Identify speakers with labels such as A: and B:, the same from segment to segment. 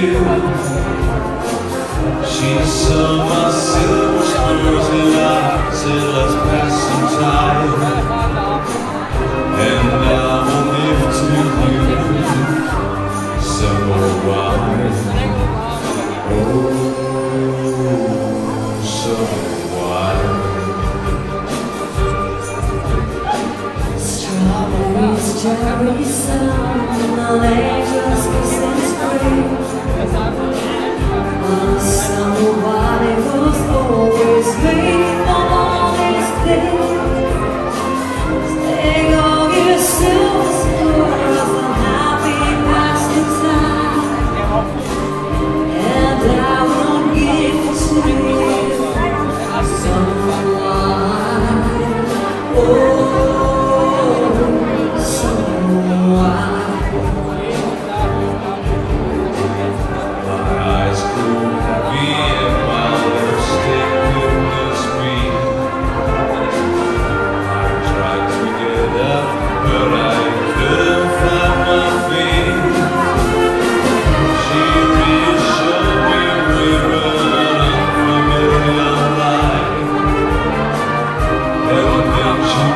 A: you silver and I said let's pass some time And I will to you Oh,
B: Strawberries, cherries, and
A: the angel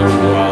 A: Wow.